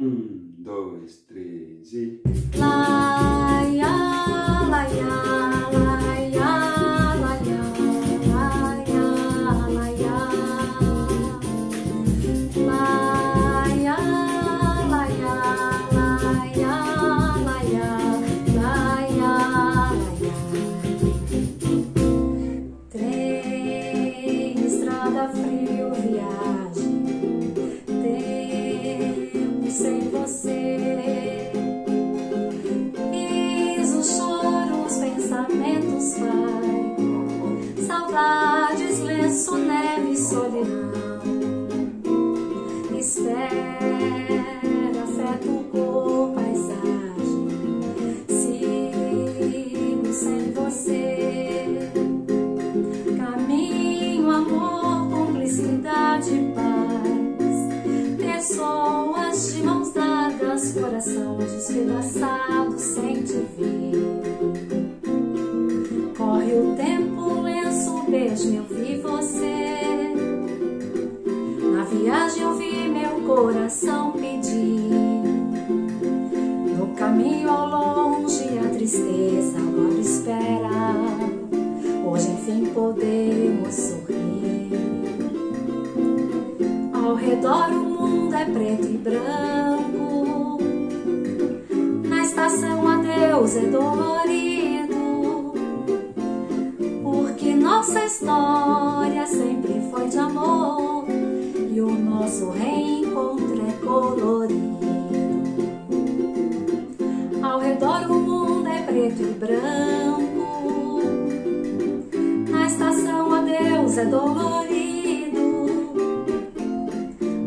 Um, dois, três e. Laia, laia, os pensamentos vai. Saudades, lenço, neve, solidão. Espera, afeto, cor, paisagem. Sigo sem você. Caminho, amor, cumplicidade, paz. Pessoas de mãos dadas, coração despedaçado sem te ver. Viagem eu vi meu coração pedir. No caminho ao longe a tristeza agora espera. Hoje enfim podemos sorrir. Ao redor o mundo é preto e branco. Na estação adeus é dolorido. Porque nossa história sempre foi de amor. E o nosso reencontro é colorido. Ao redor o mundo é preto e branco. Na estação adeus é dolorido.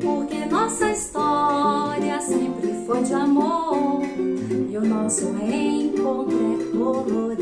Porque nossa história sempre foi de amor. E o nosso reencontro é colorido.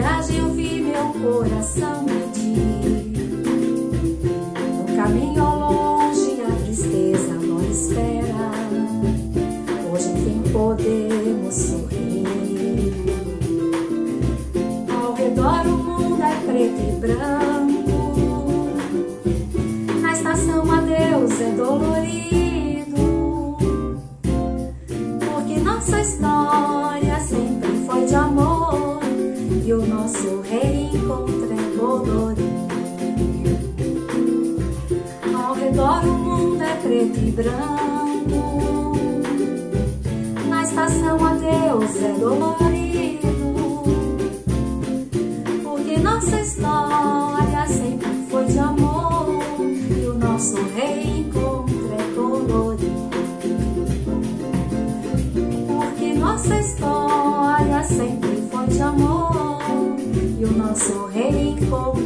viagem eu vi meu coração medir. No caminho ao longe a tristeza agora espera. Hoje enfim podemos sorrir. Ao redor o mundo é preto e branco. Na estação adeus é dolorido. Porque nossa história redor o mundo é preto e branco. Na estação adeus é dolorido. Porque nossa história sempre foi de amor. E o nosso reencontro é colorido. Porque nossa história sempre foi de amor. E o nosso reencontro